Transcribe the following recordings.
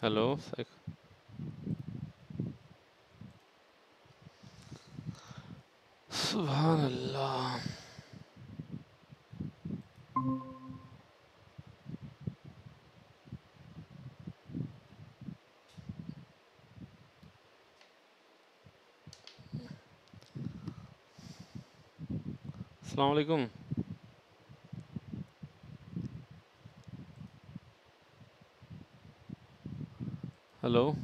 Hello, Saik. Subhanallah. Assalamu alaikum. Hello,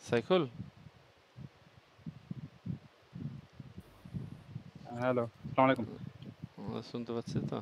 Saikul. Hello আসসালামু আলাইকুম আহ, শুনতে পাচ্ছি তো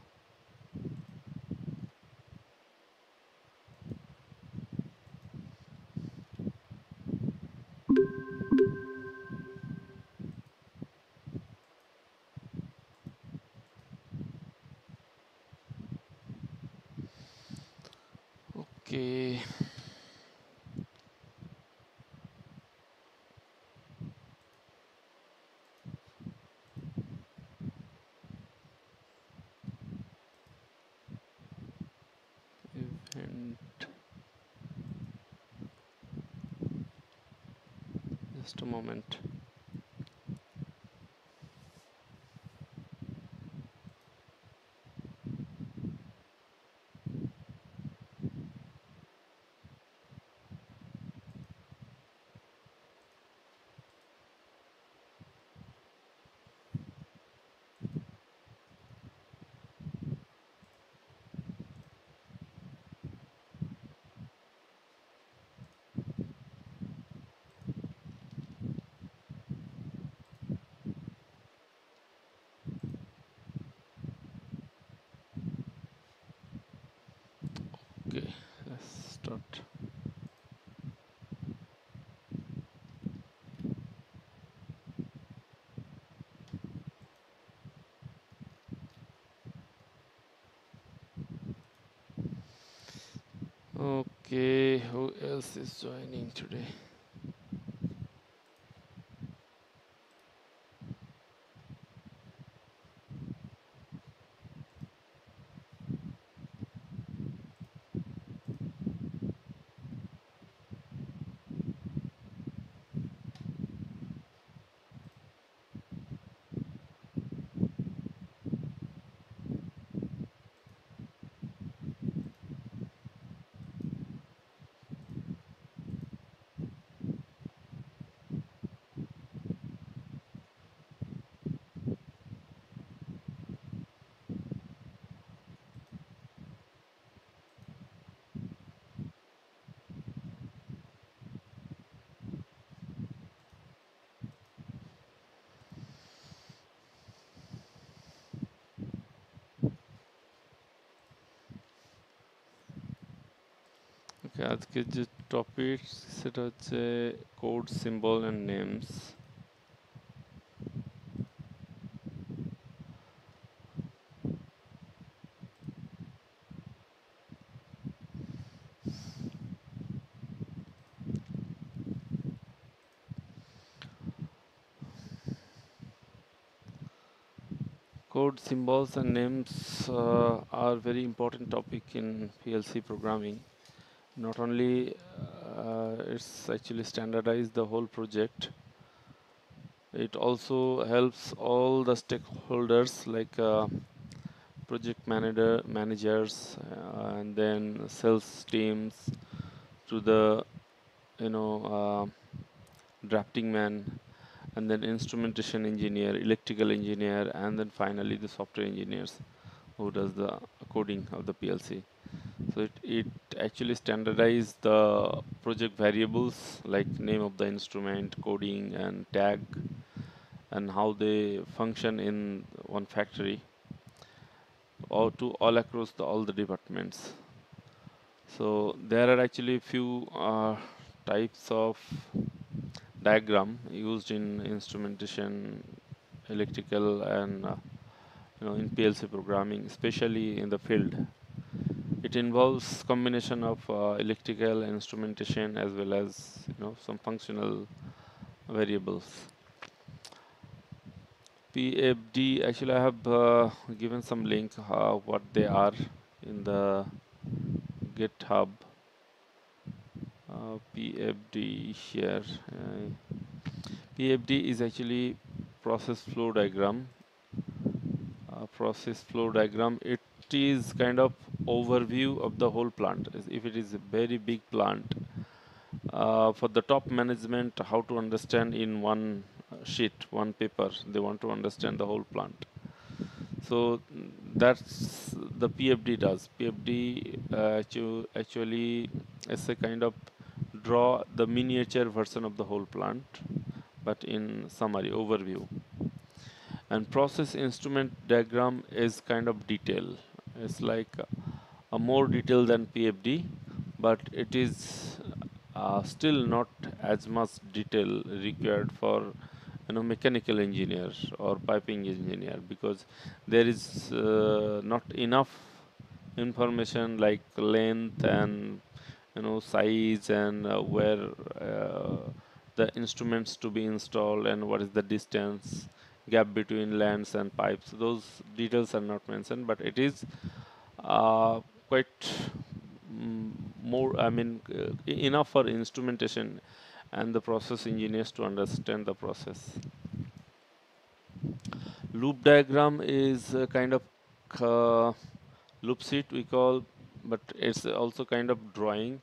just a moment okay let's start okay who else is joining today ওকে আজকের যে টপিক সেটা হচ্ছে code symbol and names code symbols and names uh, are very important topic in PLC programming. Not only uh, it's actually standardized the whole project. It also helps all the stakeholders like uh, project manager managers uh, and then sales teams to the you know uh, drafting man and then instrumentation engineer, electrical engineer, and then finally the software engineers who does the coding of the PLC. So it, it actually standardize the project variables like name of the instrument, coding and tag and how they function in one factory or to all across the, all the departments. So there are actually few uh, types of diagram used in instrumentation, electrical, and uh, you know in PLC programming, especially in the field. It involves combination of uh, electrical instrumentation as well as you know some functional variables. PFD actually I have uh, given some link uh, what they are in the GitHub uh, PFD here. Uh, PFD is actually process flow diagram. Uh, process flow diagram. It is kind of overview of the whole plant. If it is a very big plant, uh, for the top management, how to understand in one sheet, one paper, they want to understand the whole plant. So that's the PFD does. PFD uh, actually is a kind of draw the miniature version of the whole plant, but in summary, overview. And process instrument diagram is kind of detail. It's like a, more detail than PFD, but it is uh, still not as much detail required for you know mechanical engineer or piping engineer because there is uh, not enough information like length and you know size and uh, where uh, the instruments to be installed and what is the distance gap between lands and pipes those details are not mentioned but it is uh, quite mm, more i mean uh, enough for instrumentation and the process engineers to understand the process. Loop diagram is a kind of uh, loop sheet we call, but it's also kind of drawing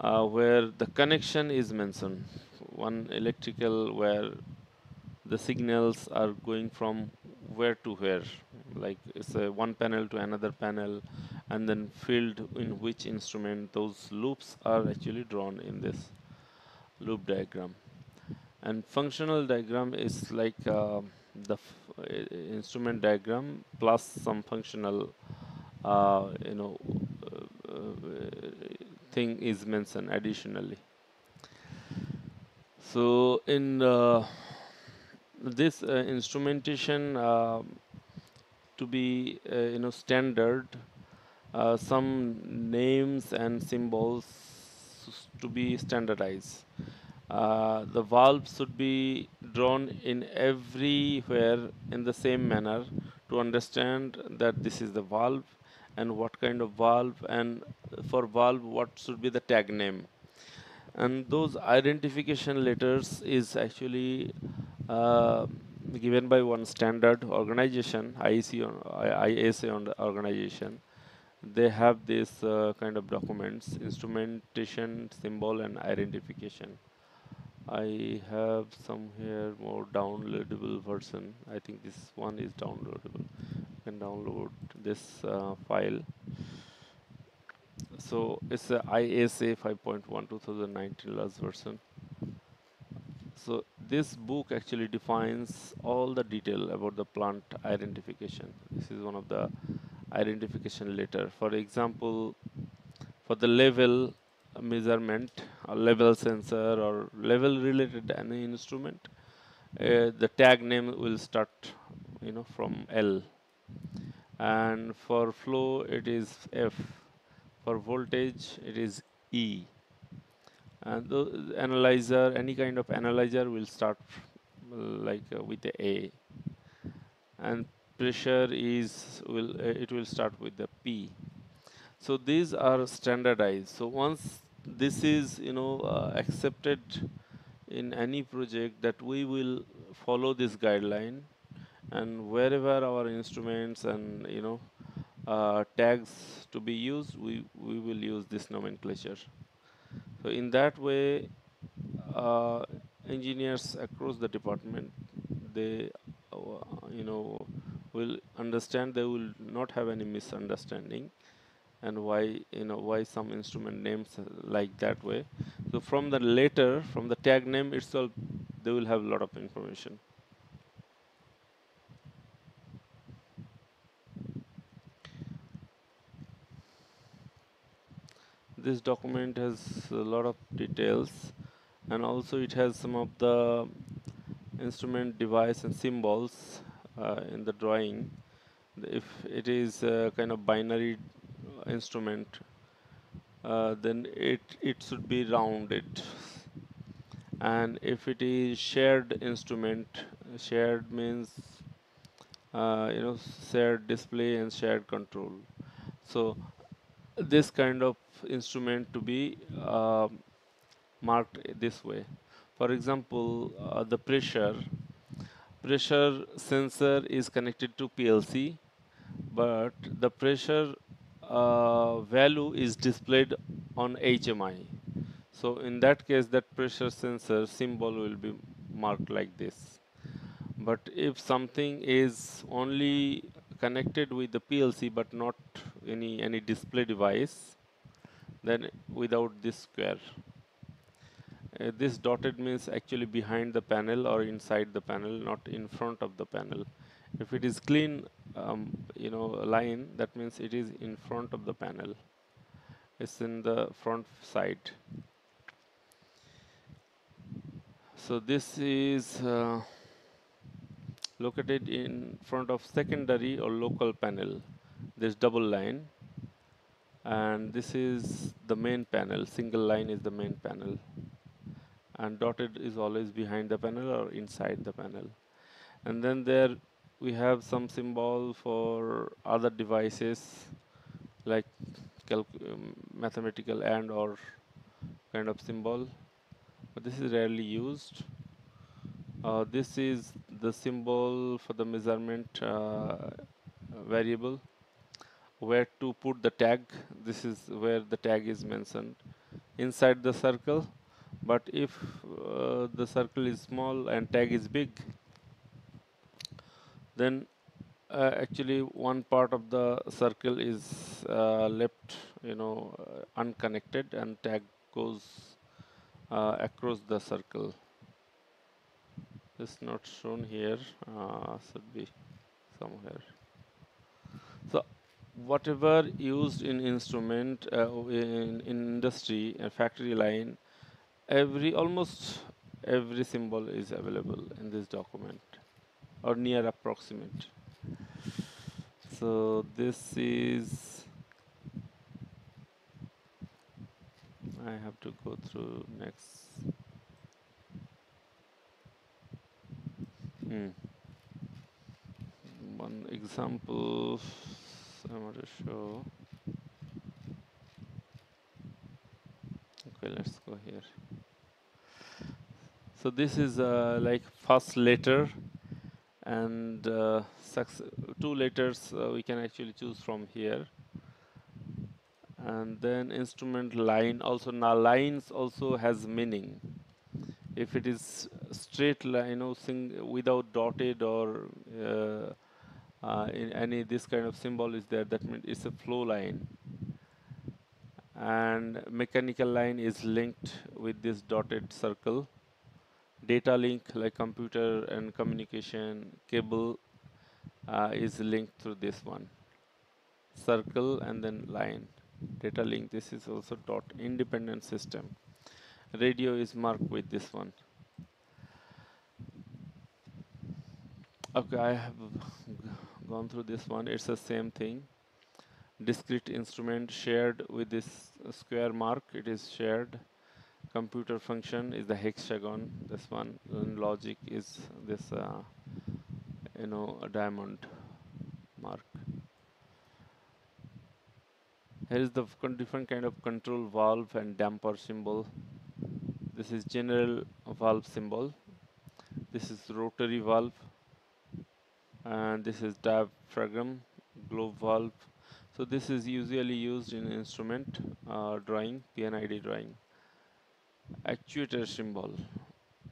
uh, where the connection is mentioned. One electrical where the signals are going from where to where. Like it's a one panel to another panel and then filled in which instrument those loops are actually drawn in this loop diagram. And functional diagram is like uh, the instrument diagram plus some functional uh, you know uh, thing is mentioned additionally. So in uh, this uh, instrumentation uh, to be you know standard some names and symbols to be standardized. Uh, the valve should be drawn in everywhere in the same manner to understand that this is the valve and what kind of valve and for valve what should be the tag name and those identification letters is actually uh, given by one standard organization IEC or ISA organization. They have this uh, kind of documents instrumentation symbol and identification. I have some here more downloadable version. I think this one is downloadable. You can download this uh, file so it's a ISA 5.1 2019 last version. So this book actually defines all the detail about the plant identification. This is one of the identification letter. For example, for the level measurement or level sensor or level related any instrument, uh, the tag name will start you know from L. And for flow it is F for voltage it is E and the analyzer any kind of analyzer will start like uh, with the A and pressure is will uh, it will start with the P. So these are standardized. So once this is you know uh, accepted in any project that we will follow this guideline and wherever our instruments and you know uh, tags to be used we we will use this nomenclature. So in that way uh, engineers across the department they uh, you know will understand they will not have any misunderstanding and why you know why some instrument names like that way. So from the letter from the tag name itself they will have a lot of information this document has a lot of details and also it has some of the instrument device and symbols uh, in the drawing. If it is kind of binary instrument uh, then it it should be rounded. And if it is shared instrument shared means uh, you know shared display and shared control. So this kind of instrument to be uh, marked this way. For example, uh, the pressure pressure sensor is connected to PLC, but the pressure uh, value is displayed on HMI. So in that case, that pressure sensor symbol will be marked like this. But if something is only connected with the PLC but not any any display device, then without this square. Uh, this dotted means actually behind the panel or inside the panel, not in front of the panel. If it is clean, um, you know, line, that means it is in front of the panel. It's in the front side. So this is uh, located in front of secondary or local panel. This double line and this is the main panel. Single line is the main panel. And dotted is always behind the panel or inside the panel. And then there we have some symbol for other devices like um, mathematical and or kind of symbol. But this is rarely used. Uh, this is the symbol for the measurement uh, variable where to put the tag. This is where the tag is mentioned inside the circle. But if uh, the circle is small and tag is big then uh, actually one part of the circle is uh, left you know uh, unconnected and tag goes uh, across the circle. It's not shown here. Uh, should be somewhere. So whatever used in instrument uh, in, in industry and factory line every almost every symbol is available in this document or near approximate. So this is I have to go through next. Hmm. one example I want to show. Okay, let's go here. So this is uh, like first letter and uh, two letters uh, we can actually choose from here and then instrument line also now lines also has meaning if it is straight line you know without dotted or uh, in any this kind of symbol is there that means it's a flow line. And mechanical line is linked with this dotted circle. Data link like computer and communication cable uh, is linked through this one. Circle and then line. Data link this is also dot independent system. Radio is marked with this one. Okay I have gone through this one. It's the same thing. Discrete instrument shared with this square mark. It is shared. Computer function is the hexagon. This one and logic is this uh, you know a diamond mark. Here is the different kind of control valve and damper symbol. This is general valve symbol. This is rotary valve and this is diaphragm globe valve. So this is usually used in instrument uh, drawing P&ID drawing. Actuator symbol.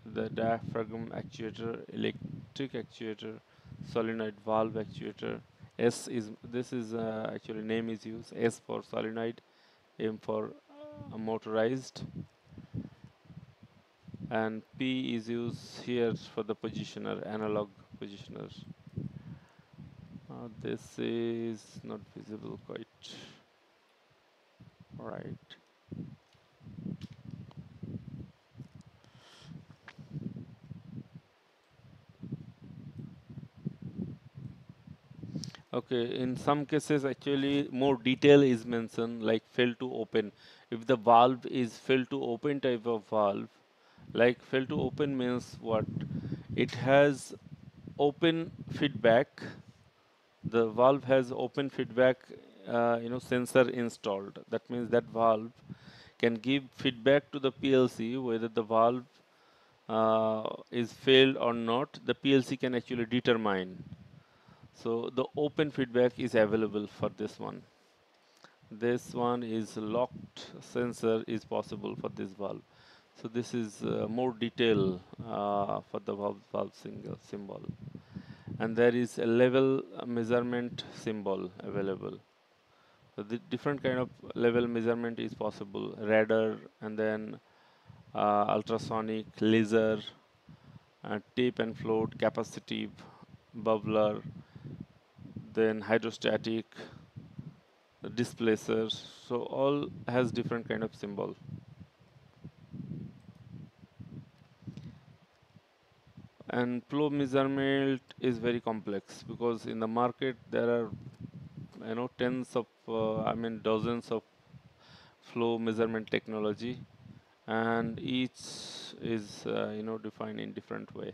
The diaphragm actuator electric actuator solenoid valve actuator. S is this is uh, actually name is used S for solenoid M for uh, motorized. And P is used here for the positioner analog positioner this is not visible quite. Right okay in some cases actually more detail is mentioned like fail to open. If the valve is fail to open type of valve like fail to open means what? It has open feedback the valve has open feedback uh, you know sensor installed that means that valve can give feedback to the PLC whether the valve uh, is failed or not, the PLC can actually determine. So the open feedback is available for this one. This one is locked sensor is possible for this valve. So this is uh, more detail uh, for the valve, valve single symbol. And there is a level measurement symbol available. So the different kind of level measurement is possible. Radar and then uh, ultrasonic, laser, uh, tape and float, capacitive, bubbler, then hydrostatic, displacers. So all has different kind of symbol. And flow measurement is very complex because in the market there are you know tens of uh, I mean dozens of flow measurement technology. And each is uh, you know defined in different way.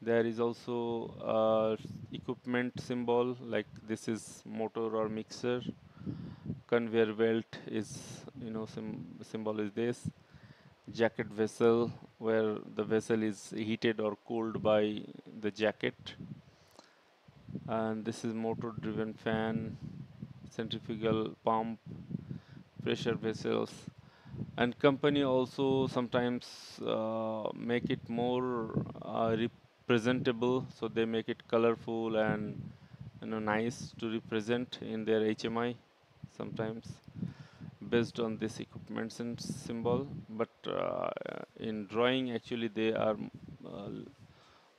There is also uh, equipment symbol like this is motor or mixer. Conveyor belt is you know sim symbol is this jacket vessel where the vessel is heated or cooled by the jacket. And this is motor driven fan centrifugal pump pressure vessels. And company also sometimes uh, make it more uh, representable. So they make it colorful and you know nice to represent in their HMI sometimes based on this equipment symbol but uh, in drawing actually they are uh,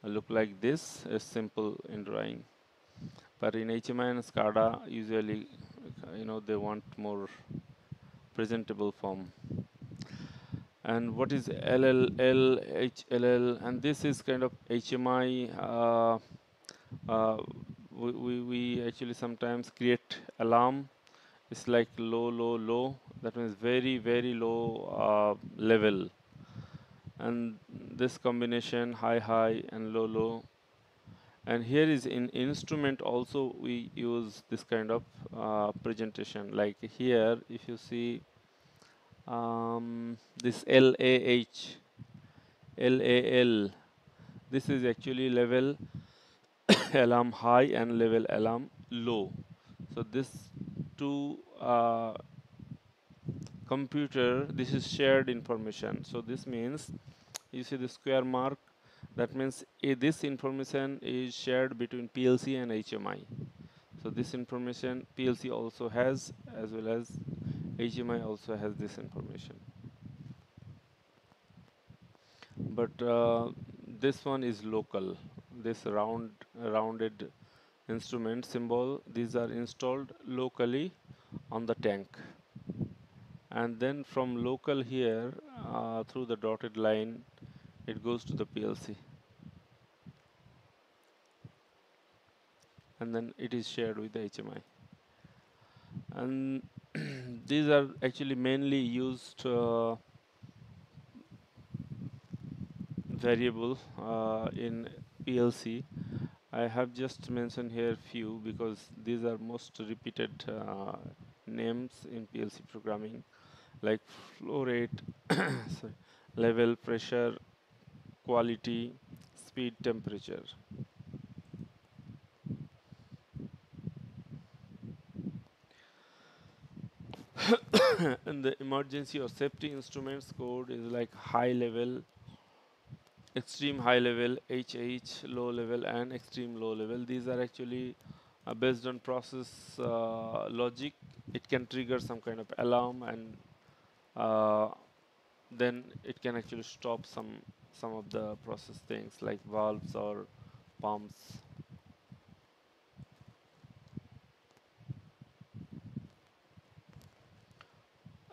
look like this is simple in drawing. But in HMI and SCADA usually you know they want more presentable form. And what is LLL, HLL and this is kind of HMI uh, uh, we, we, we actually sometimes create alarm it's like low low low. That means very very low uh, level. And this combination high high and low low. And here is in instrument also we use this kind of uh, presentation. Like here if you see um, this LAH LAL this is actually level alarm high and level alarm low. So this two uh, computer this is shared information so this means you see the square mark that means this information is shared between PLC and HMI. So this information PLC also has as well as HMI also has this information. But uh, this one is local. This round rounded instrument symbol. These are installed locally on the tank. And then from local here uh, through the dotted line it goes to the PLC and then it is shared with the HMI and these are actually mainly used uh, variable uh, in PLC I have just mentioned here few because these are most repeated uh, names in PLC programming like flow rate sorry, level pressure quality, speed, temperature. and the emergency or safety instruments code is like high level, extreme high level, HH, low level and extreme low level. These are actually uh, based on process uh, logic. It can trigger some kind of alarm and uh, then it can actually stop some some of the process things like valves or pumps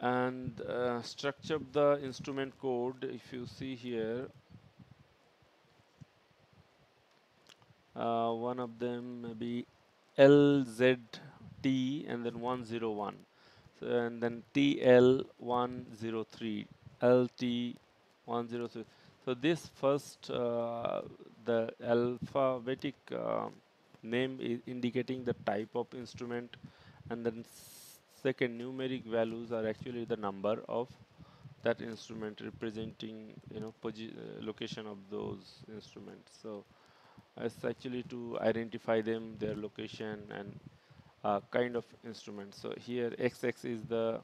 and uh, structure of the instrument code if you see here uh, one of them may be LZT and then 101 so, and then TL103 LT103 so this first, uh, the alphabetic uh, name is indicating the type of instrument. And then second numeric values are actually the number of that instrument representing you know uh, location of those instruments. So it's actually to identify them their location and uh, kind of instrument so here xx is the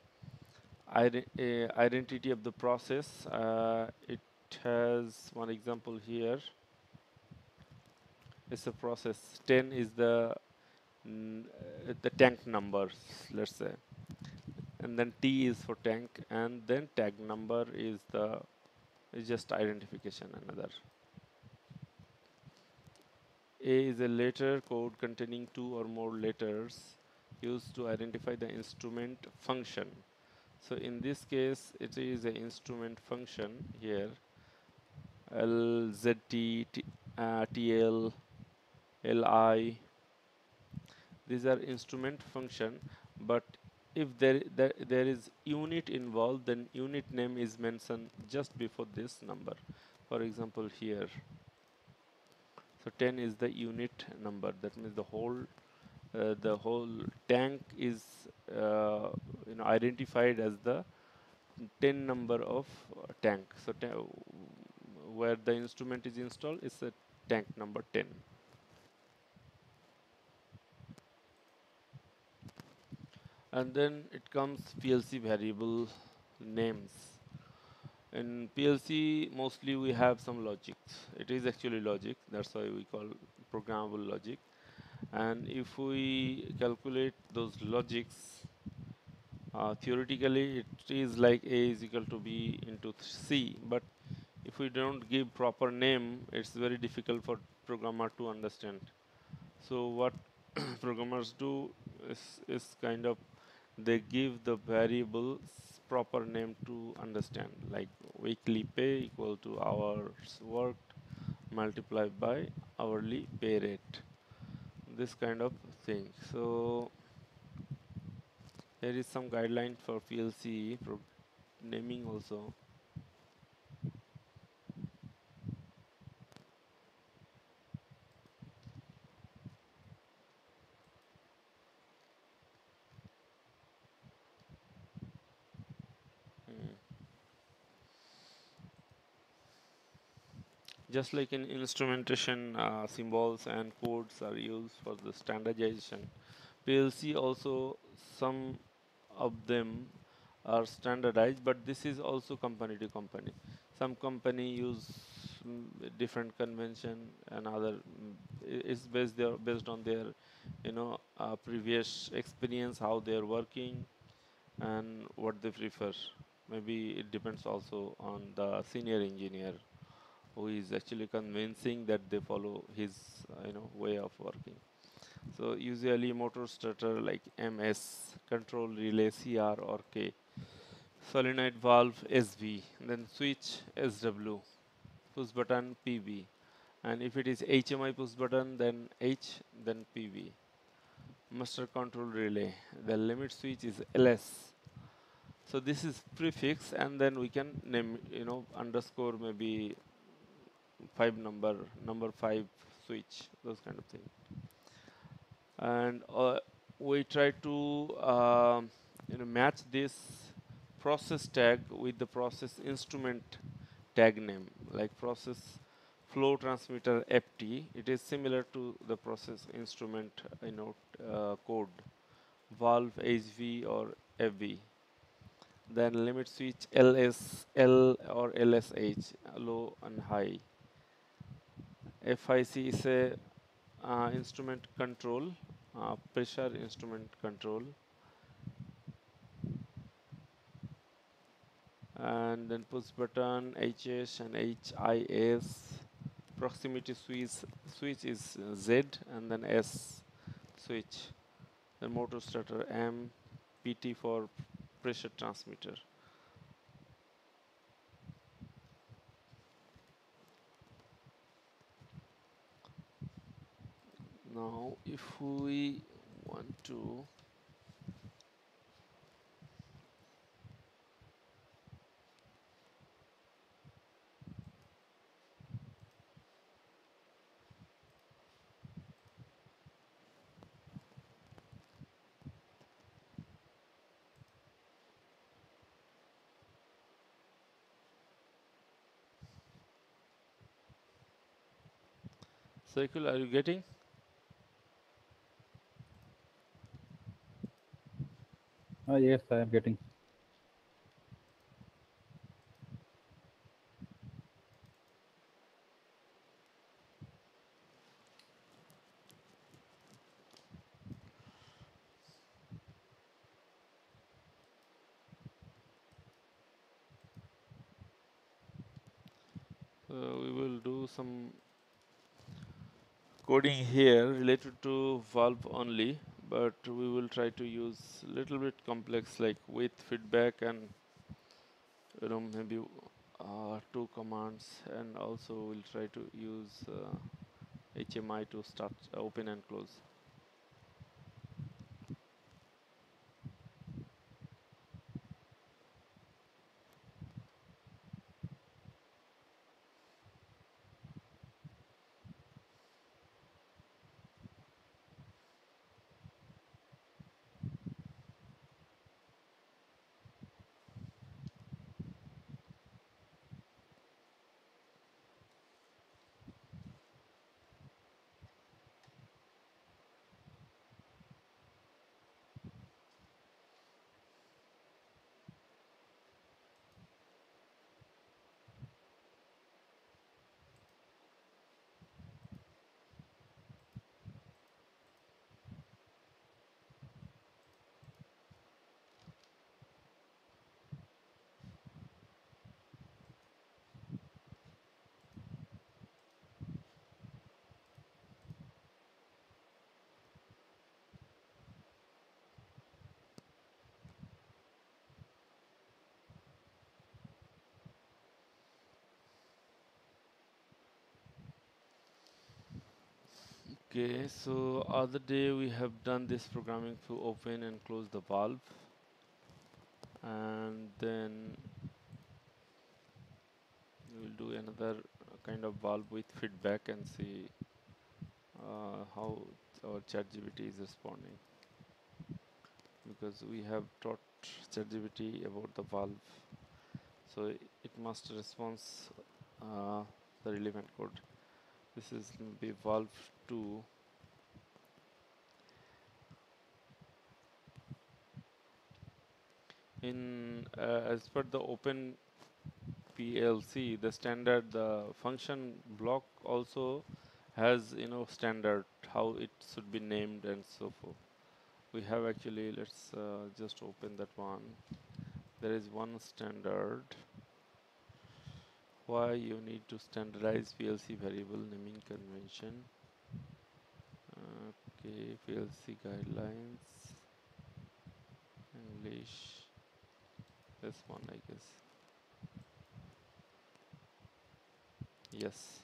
ident identity of the process. Uh, it has one example here. It's a process. 10 is the uh, the tank numbers let's say. And then T is for tank and then tag number is the is just identification another A is a letter code containing two or more letters used to identify the instrument function. So in this case it is an instrument function here. LZT, T, uh, these are instrument function but if there, there there is unit involved then unit name is mentioned just before this number. For example here so 10 is the unit number. That means the whole uh, the whole tank is uh, you know identified as the 10 number of uh, tank. So where the instrument is installed is a tank number 10 and then it comes PLC variable names in PLC mostly we have some logic it is actually logic. That's why we call programmable logic. And if we calculate those logics uh, theoretically it is like a is equal to b into c. But if we don't give proper name it's very difficult for programmer to understand. So what programmers do is, is kind of they give the variables proper name to understand. Like weekly pay equal to hours worked multiplied by hourly pay rate. This kind of thing. So there is some guideline for PLC naming also just like in instrumentation uh, symbols and codes are used for the standardization. PLC also some of them are standardized but this is also company to company. Some company use mm, different convention and other mm, is based there based on their you know uh, previous experience how they are working and what they prefer. Maybe it depends also on the senior engineer who is actually convincing that they follow his uh, you know way of working. So usually motor starter like ms control relay cr or k solenoid valve sv then switch sw push button pb and if it is hmi push button then h then pb master control relay the limit switch is ls so this is prefix and then we can name you know underscore maybe five number number five switch those kind of thing. And uh, we try to uh, you know match this process tag with the process instrument tag name like process flow transmitter FT it is similar to the process instrument you know uh, code valve HV or FV then limit switch LS L or LSH low and high FIC is a uh, instrument control, uh, pressure instrument control. And then push button, HS and HIS. Proximity switch, switch is Z and then S switch. The motor starter M, PT for pressure transmitter. now if we want to circle are you getting? Uh, yes, I am getting. So we will do some coding here related to valve only, but we will try to use a little bit complex like with feedback and you know maybe uh, two commands and also we'll try to use uh, HMI to start open and close. Okay, so other day we have done this programming to open and close the valve. And then we will do another kind of valve with feedback and see uh, how our ChatGPT is responding. Because we have taught ChatGPT about the valve. So it must respond uh, the relevant code this is going to be valve 2 in uh, as per the open PLC the standard the function block also has you know standard how it should be named and so forth. We have actually let's uh, just open that one. There is one standard why you need to standardize PLC variable naming convention? Okay PLC guidelines. English. This one I guess. Yes.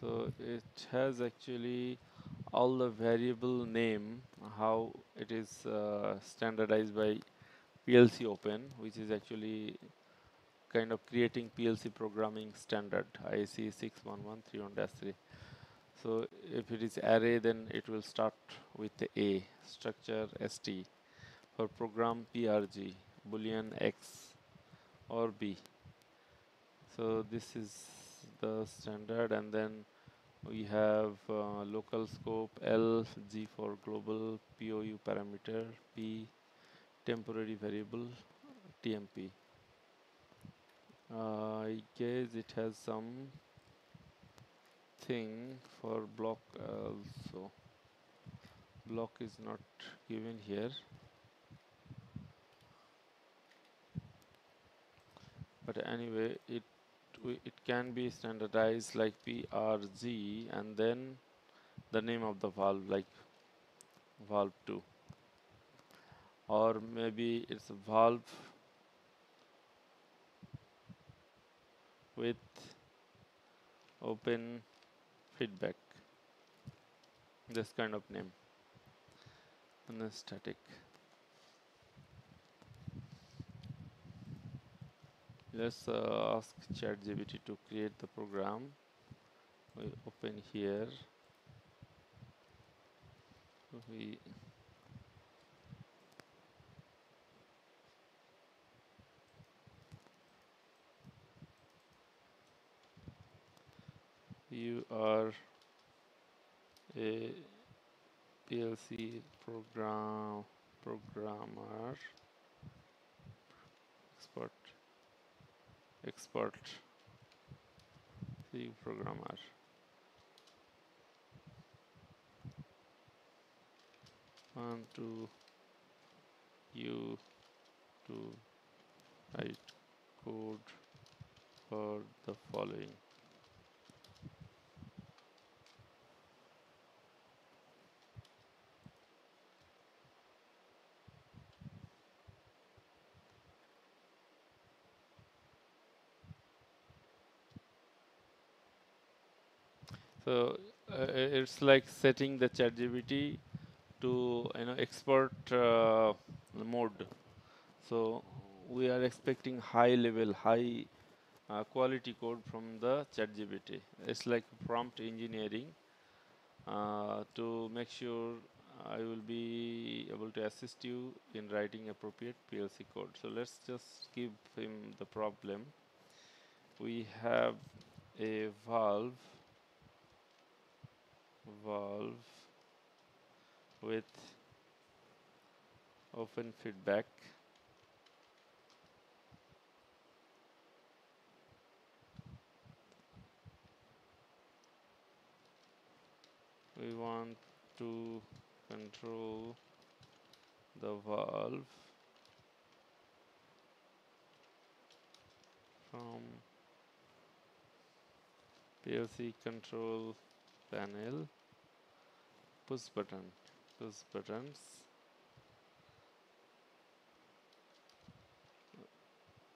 So it has actually all the variable name how it is uh, standardized by PLCopen which is actually kind of creating PLC programming standard IEC 61131-3 so if it is array then it will start with the A structure ST for program PRG boolean X or B. So this is the standard and then we have uh, local scope L G for global POU parameter P temporary variable TMP uh, I guess it has some thing for block also. Block is not given here. But anyway it it can be standardized like PRG and then the name of the valve like valve 2 or maybe it's a valve with open feedback. This kind of name. And static let's uh, ask ChatGPT to create the program. We open here. We you are a PLC program programmer expert expert C programmer. Want to you to write code for the following So uh, it's like setting the ChatGPT to you know expert uh, mode. So we are expecting high level, high uh, quality code from the ChatGPT. It's like prompt engineering uh, to make sure I will be able to assist you in writing appropriate PLC code. So let's just give him the problem. We have a valve valve with open feedback. We want to control the valve from PLC control panel. Push button. Push buttons.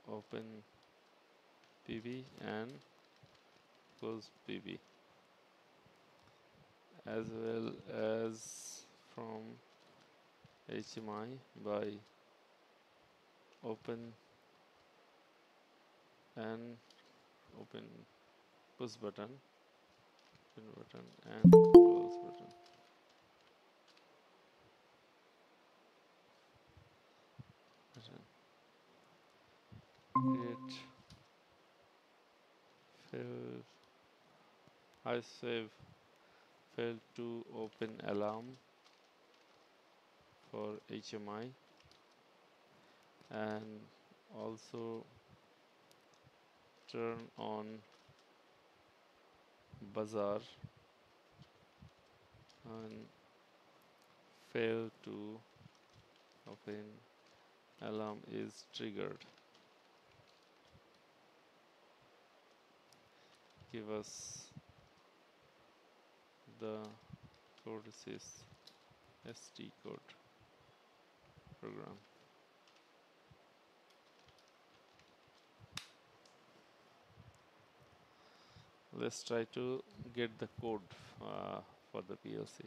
Open PB and close PB as well as from HMI by open and open push button open button and close button. button. Create fail I save failed to open alarm for HMI and also turn on buzzer and fail to open alarm is triggered. Give us the code is ST code program let's try to get the code uh, for the PLC.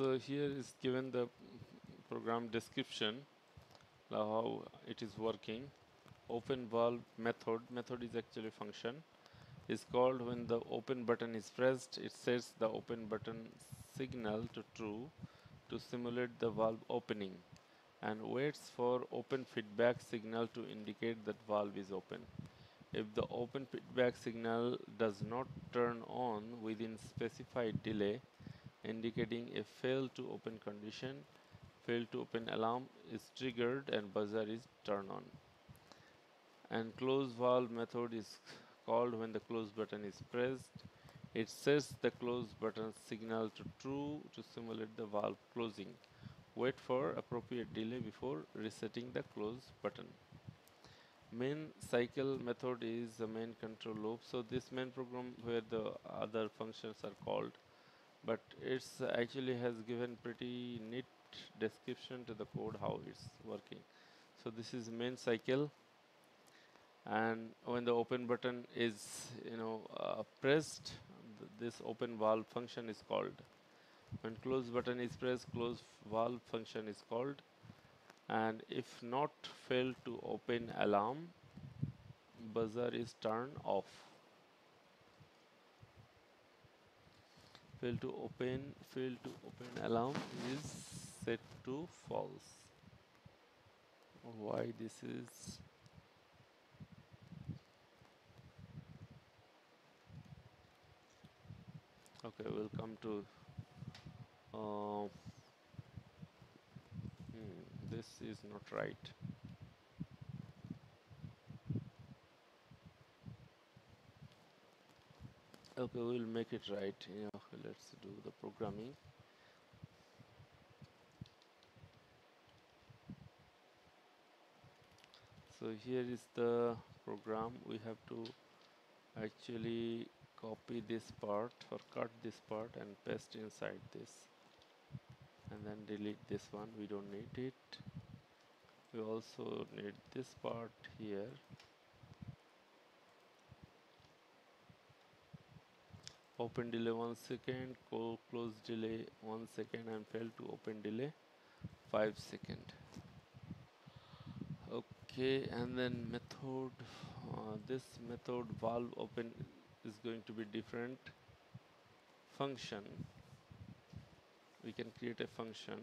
So here is given the program description how it is working. Open valve method, method is actually function, is called when the open button is pressed, it sets the open button signal to true to simulate the valve opening and waits for open feedback signal to indicate that valve is open. If the open feedback signal does not turn on within specified delay, indicating a fail to open condition. Fail to open alarm is triggered and buzzer is turned on. And close valve method is called when the close button is pressed. It sets the close button signal to true to simulate the valve closing. Wait for appropriate delay before resetting the close button. main cycle method is the main control loop so this main program where the other functions are called but it's actually has given pretty neat description to the code how it's working. So this is main cycle. And when the open button is you know uh, pressed th- this open valve function is called. When close button is pressed close valve function is called. And if not fail to open alarm buzzer is turned off fail to open fail to open alarm is set to false. Why this is okay we'll come to uh, hmm, this is not right. Okay we'll make it right yeah let's do the programming. So here is the program. We have to actually copy this part or cut this part and paste inside this. And then delete this one. We don't need it. We also need this part here open delay one second close delay one second and fail to open delay five second. Okay and then method uh, this method valve open is going to be different. Function. We can create a function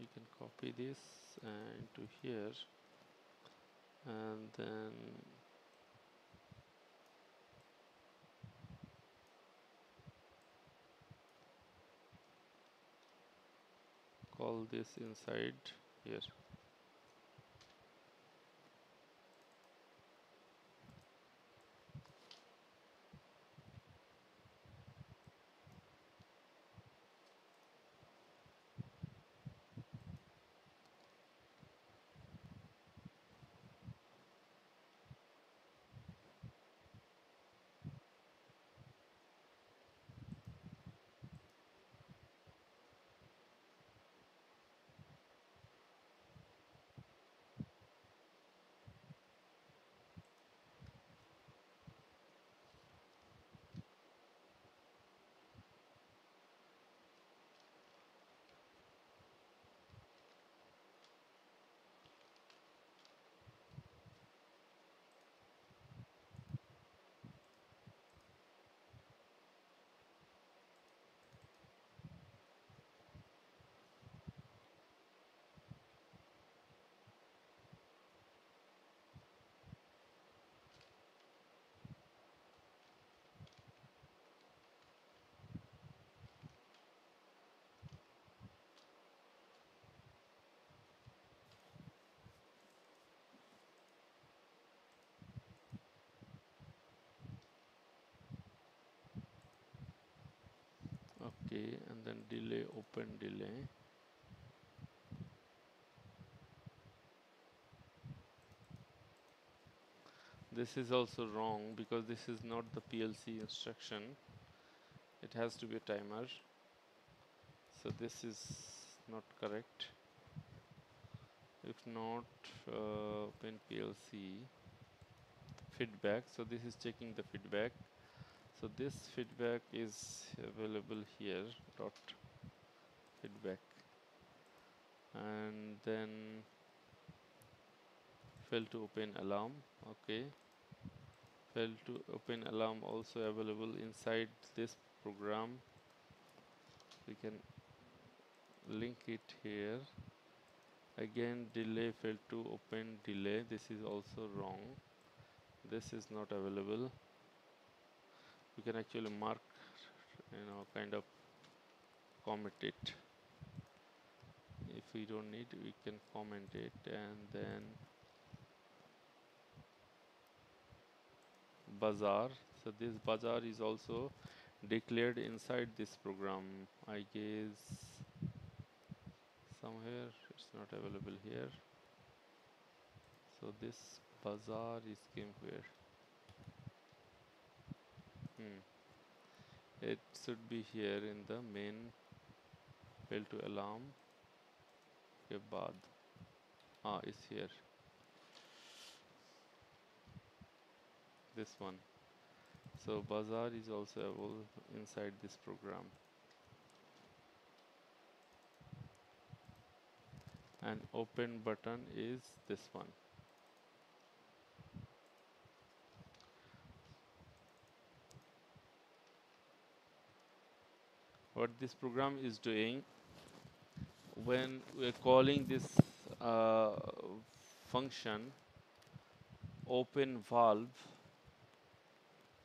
you can copy this uh, into here and then call this inside here okay and then delay open delay. This is also wrong because this is not the PLC instruction. It has to be a timer. So this is not correct. If not uh, open PLC feedback. So this is checking the feedback so this feedback is available here dot feedback. And then fail to open alarm okay. Fail to open alarm also available inside this program. We can link it here. Again delay failed to open delay. This is also wrong. This is not available we can actually mark you know kind of comment it. If we don't need we can comment it and then buzzer. So this buzzer is also declared inside this program. I guess somewhere it's not available here. So this buzzer is came where hmm. it should be here in the main fail to alarm के बाद ah is here. This one. So buzzer is also available inside this program. And open button is this one. What this program is doing when we're calling this uh, function open valve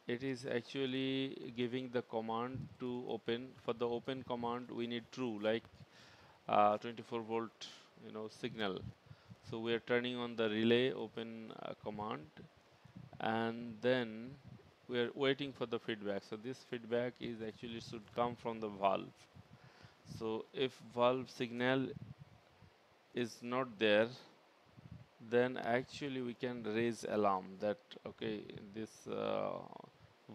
it is actually giving the command to open. For the open command we need true like uh, 24 volt you know signal. So we are turning on the relay open uh, command and then we are waiting for the feedback. So this feedback is actually should come from the valve. So if valve signal is not there then actually we can raise alarm that okay this uh,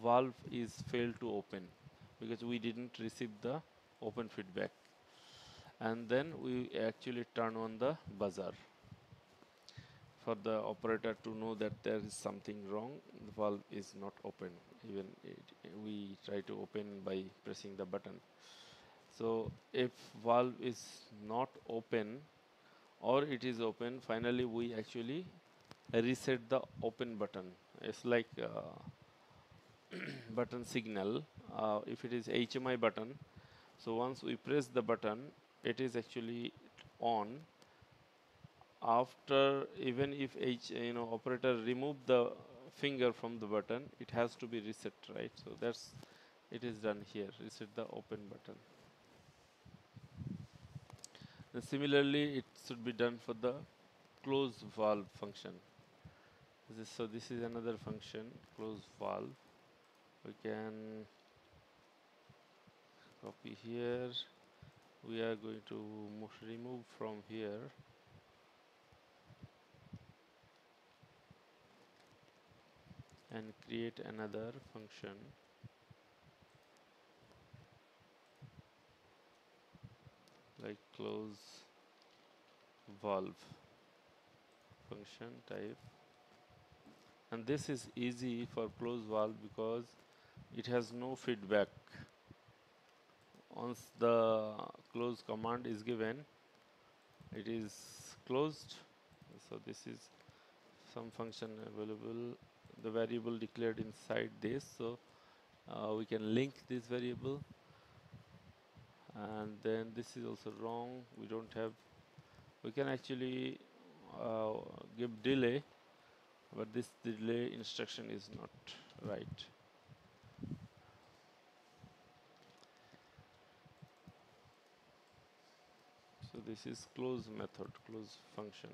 valve is failed to open because we didn't receive the open feedback. And then we actually turn on the buzzer for the operator to know that there is something wrong the valve is not open. Even it, we try to open by pressing the button. So if valve is not open or it is open finally we actually reset the open button. It's like uh, button signal uh, if it is HMI button. So once we press the button it is actually on after even if H you know operator remove the finger from the button it has to be reset right? So that's it is done here reset the open button. And similarly it should be done for the close valve function. This, so this is another function close valve. We can copy here. We are going to remove from here and create another function. Like close valve function type. And this is easy for close valve because it has no feedback. Once the close command is given it is closed. So this is some function available the variable declared inside this. So uh, we can link this variable. And then this is also wrong. We don't have we can actually uh, give delay but this delay instruction is not right. So this is close method close function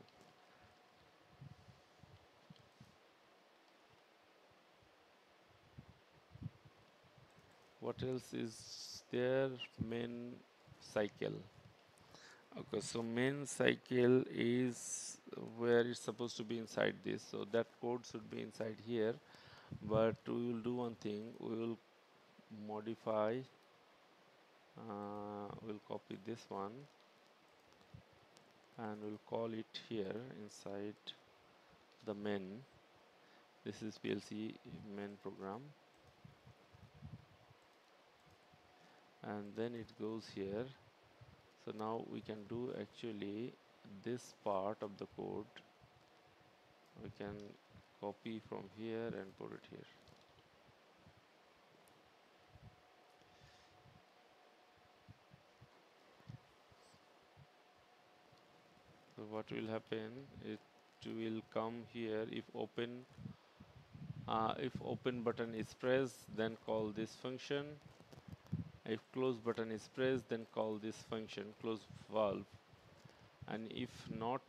what else is there? Main cycle. Okay so main cycle is where it's supposed to be inside this. So that code should be inside here. But we will do one thing. We will modify uh, we'll copy this one and we'll call it here inside the main. This is PLC main program and then it goes here. So now we can do actually this part of the code. We can copy from here and put it here. So what will happen? It will come here. If open uh, if open button is pressed then call this function if close button is pressed then call this function close valve. And if not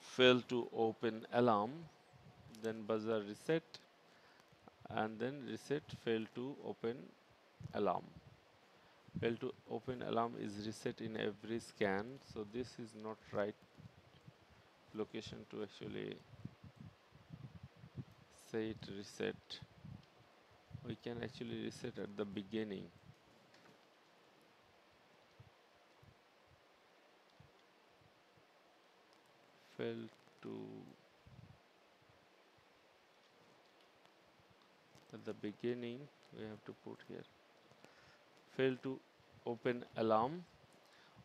fail to open alarm then buzzer reset and then reset fail to open alarm. Fail to open alarm is reset in every scan so this is not right location to actually say it reset. We can actually reset at the beginning fail to at the beginning we have to put here. Fail to open alarm.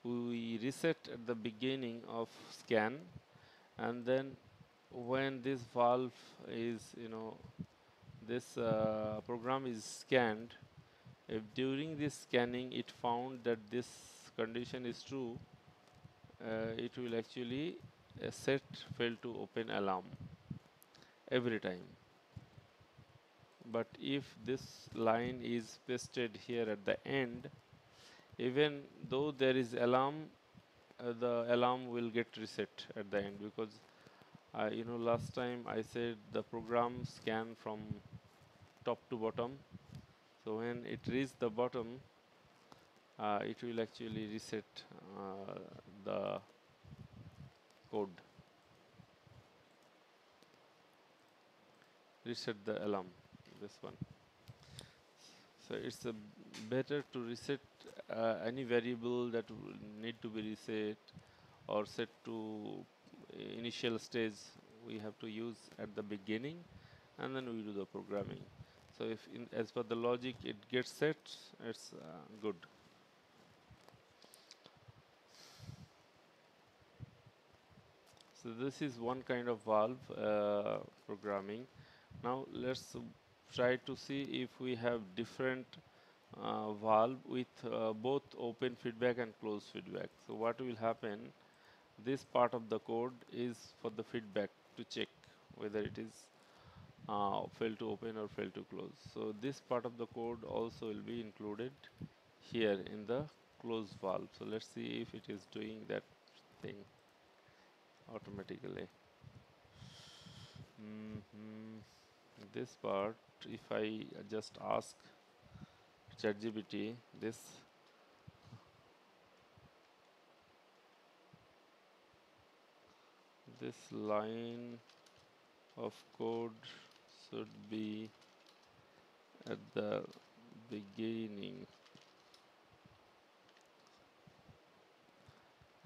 We reset at the beginning of scan. And then when this valve is you know this uh, program is scanned if during this scanning it found that this condition is true uh, it will actually uh, set fail to open alarm every time. But if this line is pasted here at the end even though there is alarm uh, the alarm will get reset at the end because uh, you know last time I said the program scan from top to bottom. So when it reaches the bottom uh, it will actually reset uh, the code. Reset the alarm this one. So it's better to reset uh, any variable that need to be reset or set to initial stage we have to use at the beginning and then we do the programming. So if in, as per the logic it gets set it's uh, good so this is one kind of valve uh, programming now let's try to see if we have different uh, valve with uh, both open feedback and closed feedback. So what will happen, this part of the code is for the feedback to check whether it is uh, fail to open or fail to close. So this part of the code also will be included here in the close valve. So let's see if it is doing that thing automatically. Mm -hmm. This part, if I just ask ChatGPT this this line of code should be at the beginning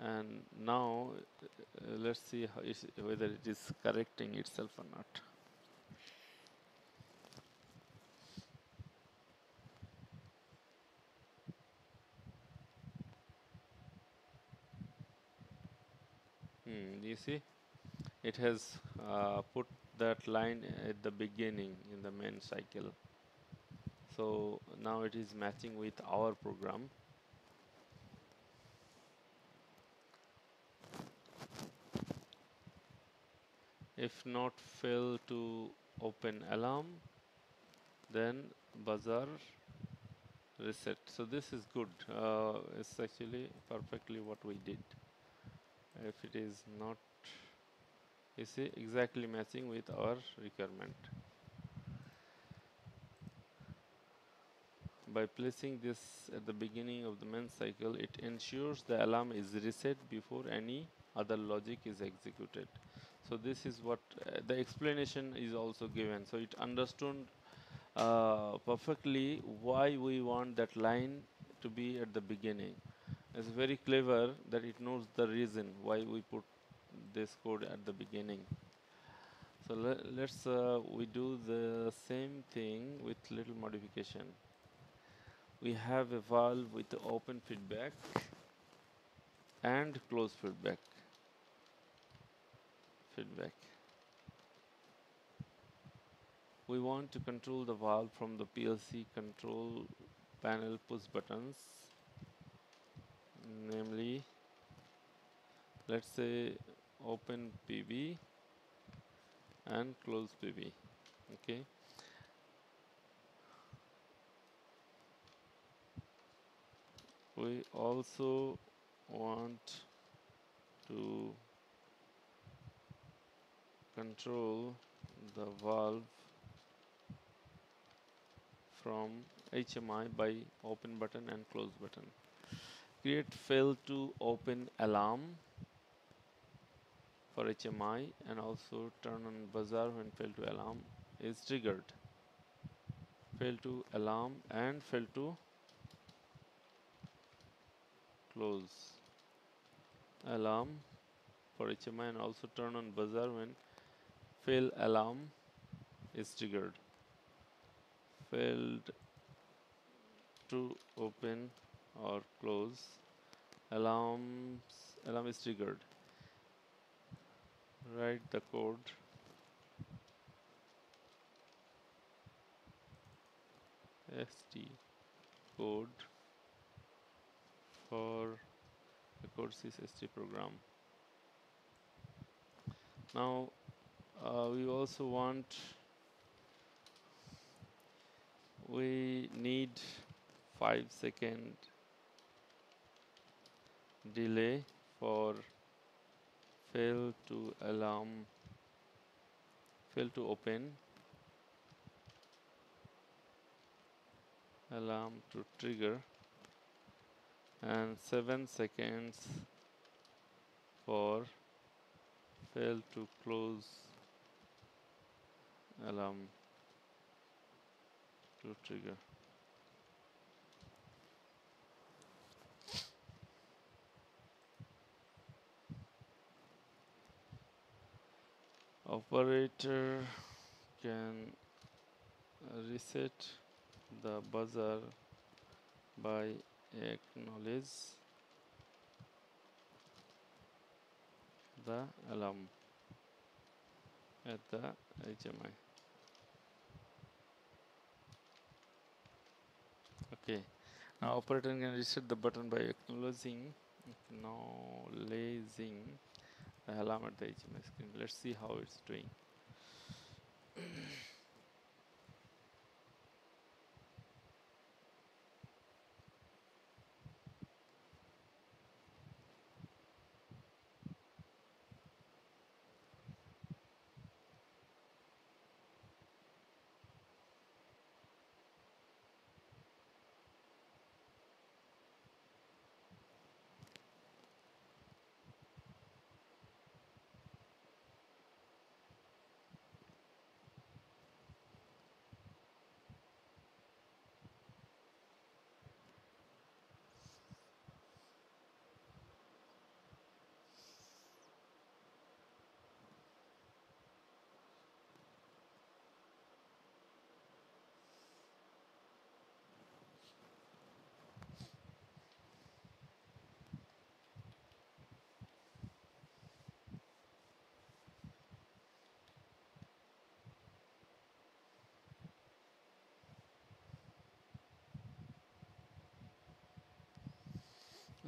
and now uh, let's see whether it is correcting itself or not Hmm, you see, it has uh, put that line at the beginning in the main cycle. So now it is matching with our program. If not fail to open alarm, then buzzer reset. So this is good. Uh, it's actually perfectly what we did if it is not you see exactly matching with our requirement by placing this at the beginning of the main cycle it ensures the alarm is reset before any other logic is executed so this is what uh, the explanation is also given so it understood uh, perfectly why we want that line to be at the beginning it's very clever that it knows the reason why we put this code at the beginning. So let, us uh, we do the same thing with little modification. We have a valve with open feedback and closed feedback. Feedback. We want to control the valve from the PLC control panel push buttons namely let's say open pb and close pb okay we also want to control the valve from HMI by open button and close button. Create fail to open alarm for HMI and also turn on buzzer when fail to alarm is triggered. Fail to alarm and fail to close alarm for HMI and also turn on buzzer when fail alarm is triggered. Failed to open or close. Alarms alarm is triggered. Write the code. St code for the code st program. Now uh, we also want we need 5 second delay for fail to alarm fail to open alarm to trigger. And 7 seconds for fail to close alarm to trigger operator can reset the buzzer by acknowledge the alarm at the HMI. Okay, now operator can reset the button by acknowledging acknowledging the alarm at the HMI screen. Let's see how it's doing.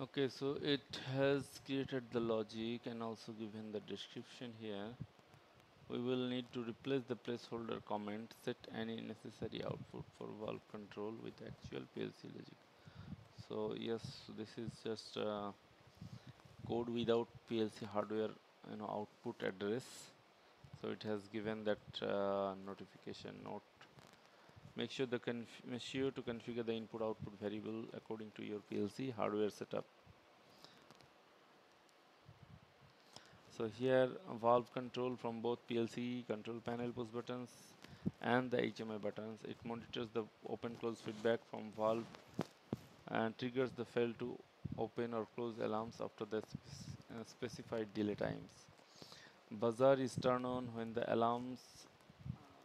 okay so it has created the logic and also given the description here. We will need to replace the placeholder comment set any necessary output for valve control with actual PLC logic. So yes this is just uh, code without PLC hardware you know output address. So it has given that uh, notification note make sure the make sure to configure the input output variable according to your PLC hardware setup. So here valve control from both PLC control panel push buttons and the HMI buttons. It monitors the open close feedback from valve and triggers the fail to open or close alarms after the uh, specified delay times. Buzzer is turned on when the alarms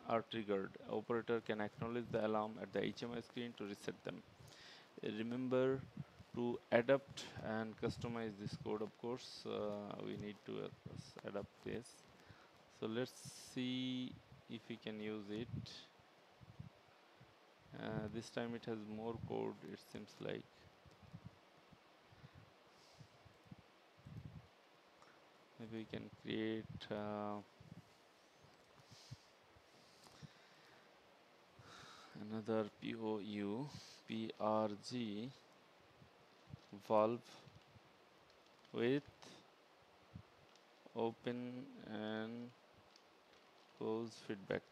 are triggered. Operator can acknowledge the alarm at the HMI screen to reset them. Remember to adapt and customize this code of course uh, we need to adapt this so let's see if we can use it uh, this time it has more code it seems like maybe we can create uh, another POU PRG valve with open and close feedback.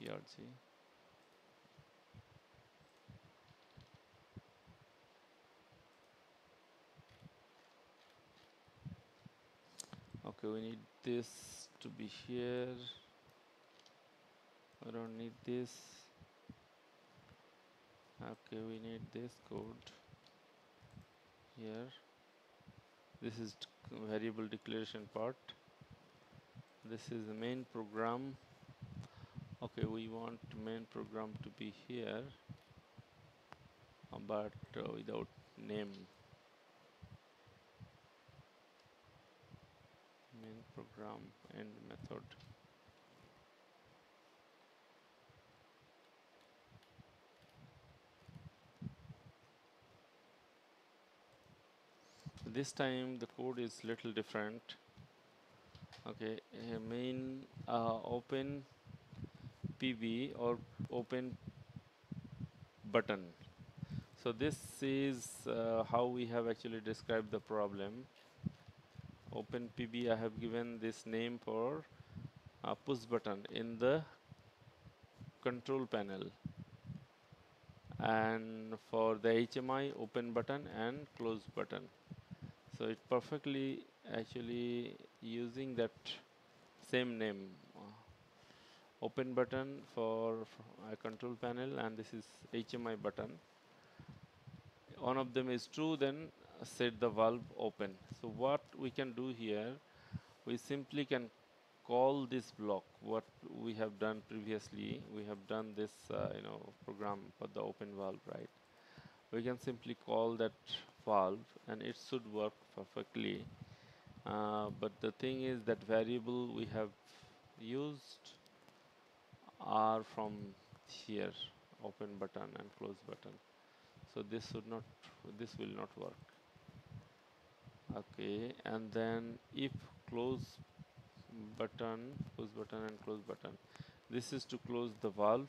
PRG okay we need this to be here I don't need this. Okay we need this code here. This is variable declaration part. This is the main program. Okay we want main program to be here but uh, without name. Main program and method this time the code is little different. Okay main uh, open pb or open button. So this is uh, how we have actually described the problem. Open pb i have given this name for uh, push button in the control panel. And for the HMI open button and close button so it perfectly actually using that same name. Uh, open button for, a control panel and this is HMI button. One of them is true then set the valve open. So what we can do here we simply can call this block what we have done previously. We have done this uh, you know program for the open valve right? We can simply call that valve and it should work perfectly. Uh, but the thing is that variable we have used are from here open button and close button. So this should not this will not work. Okay and then if close button close button and close button this is to close the valve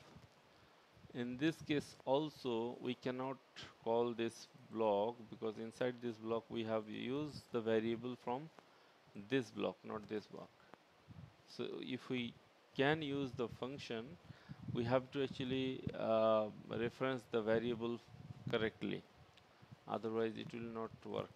in this case also we cannot call this block because inside this block we have used the variable from this block not this block. So if we can use the function we have to actually uh, reference the variable correctly. Otherwise it will not work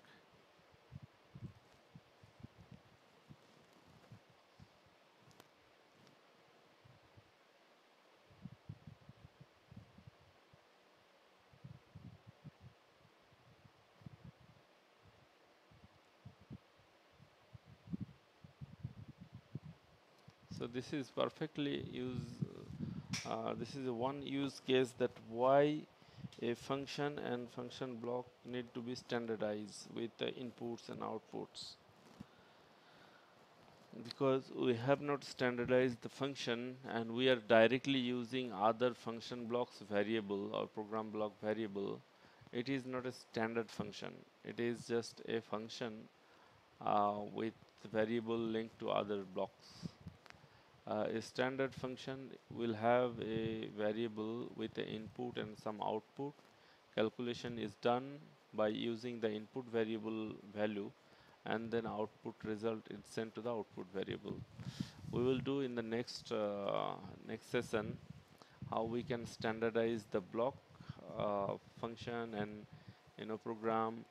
so this is perfectly use uh, this is one use case that why a function and function block need to be standardized with the inputs and outputs. Because we have not standardized the function and we are directly using other function blocks variable or program block variable it is not a standard function. It is just a function uh, with variable linked to other blocks. uh, a standard function will have a variable with the input and some output. Calculation is done by using the input variable value and then output result is sent to the output variable. We will do in the next uh, next session how we can standardize the block uh, function and you know program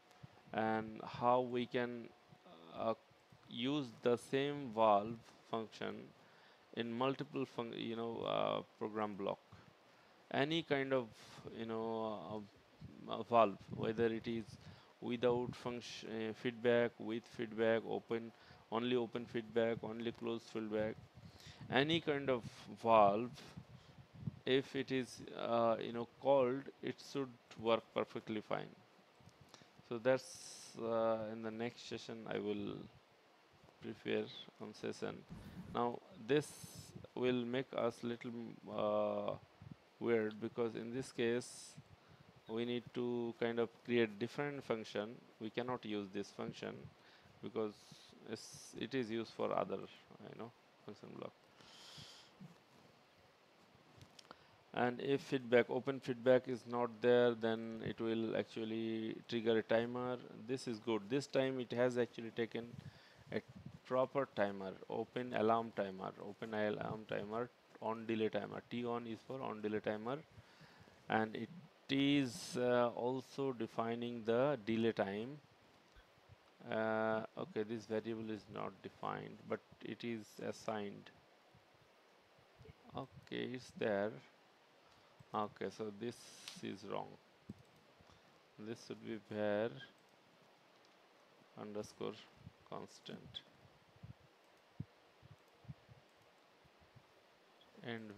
and how we can uh, use the same valve function in multiple you know uh, program block. Any kind of you know uh, valve whether it is without function uh, feedback with feedback open only open feedback only closed feedback any kind of valve if it is uh, you know called it should work perfectly fine. So that's uh, in the next session I will prepare on session. Now this will make us little uh, weird because in this case we need to kind of create different function. We cannot use this function because it is used for other you know function block. And if feedback open feedback is not there then it will actually trigger a timer. This is good. This time it has actually taken proper timer open alarm timer open alarm timer on delay timer. T on is for on delay timer. And it is uh, also defining the delay time. Uh, okay this variable is not defined but it is assigned. Okay it's there? Okay so this is wrong. This should be var underscore constant and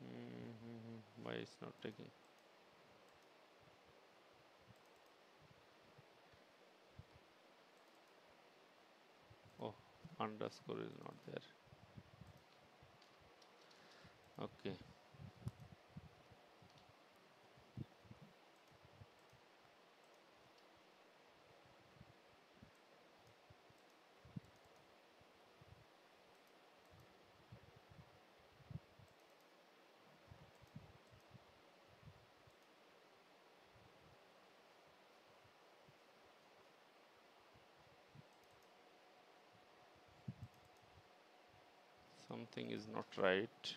Mhm, why it's not taking? Oh underscore is not there. Okay something is not right.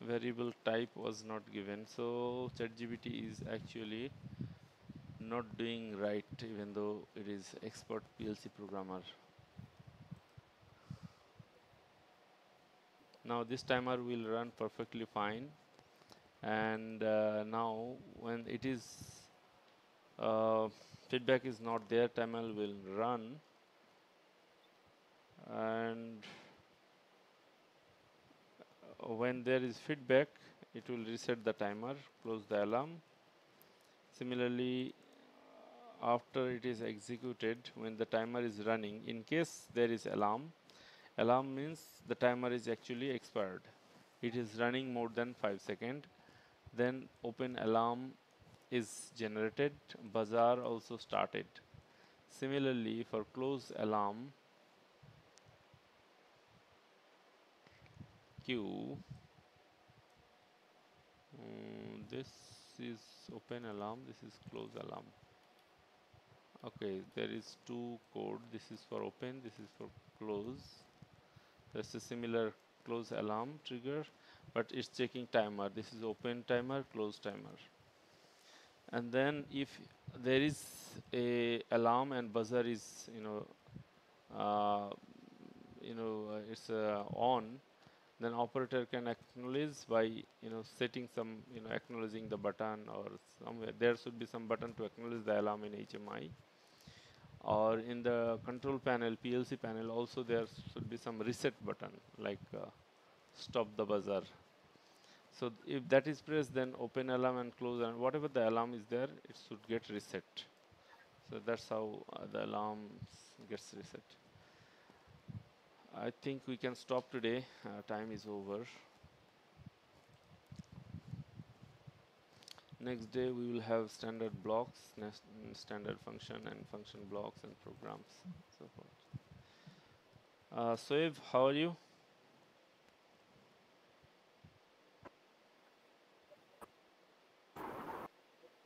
Variable type was not given. So ChatGPT is actually not doing right even though it is expert PLC programmer. Now this timer will run perfectly fine and uh, now when it is uh, feedback is not there timer will run. And uh, when there is feedback it will reset the timer close the alarm. Similarly after it is executed when the timer is running in case there is alarm alarm means the timer is actually expired. It is running more than 5 seconds then open alarm is generated buzzer also started. Similarly for close alarm Q, mm, this is open alarm this is close alarm. Okay there is two code this is for open this is for close. There's a similar close alarm trigger but it's checking timer. This is open timer close timer. And then if there is a alarm and buzzer is you know uh, you know uh, it's uh, on then operator can acknowledge by you know setting some you know acknowledging the button or somewhere. There should be some button to acknowledge the alarm in HMI or in the control panel PLC panel also there should be some reset button like uh, stop the buzzer so if that is pressed then open alarm and close and whatever the alarm is there it should get reset. So that's how uh, the alarm gets reset. I think we can stop today. Uh, time is over. Next day we will have standard blocks standard function and function blocks and programs so forth. Uh, how are you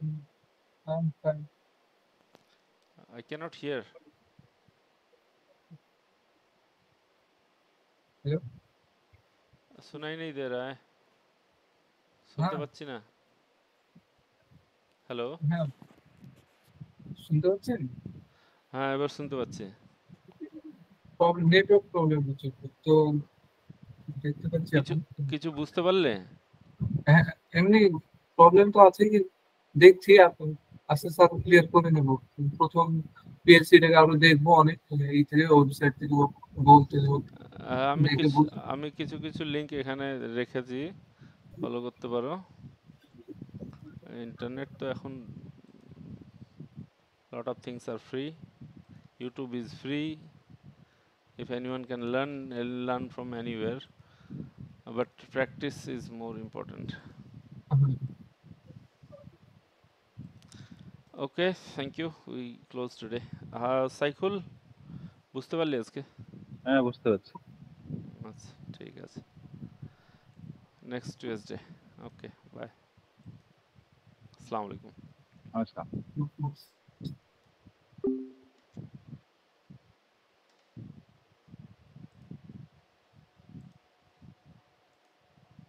I'm fine. I cannot hear. Hello? सुनाई नहीं दे रहा है পাচ্ছি না। Hello শুনতে পাচ্ছেন? হ্যাঁ এবার শুনতে পাচ্ছি। প্রবলেম নেটওয়ার্ক প্রবলেম হচ্ছে তো দেখতে পাচ্ছি কিছু বুঝতে পারলে? হ্যাঁ এমনি প্রবলেম তো আছে কিন্তু দেখছি এখন আস্তে আস্তে আরও ক্লিয়ার করে নেব প্রথম পিএলসি টাকে আরও দেখব অনেক এই থেকে ওয়েবসাইট থেকে বলতে আমি আমি কিছু কিছু লিংক এখানে রেখেছি ফলো করতে পারো ইন্টারনেট তো এখন lot of things are free youtube is free if anyone can learn they'll learn from anywhere but practice is more important okay thank you we close today uh, সাইকুল বুঝতে পারলি আজকে হ্যাঁ বুঝতে পারছি আচ্ছা ঠিক আছে নেক্সট টিউসডে ওকে বাই আসসালামু আলাইকুম নমস্কার হুম, হুম।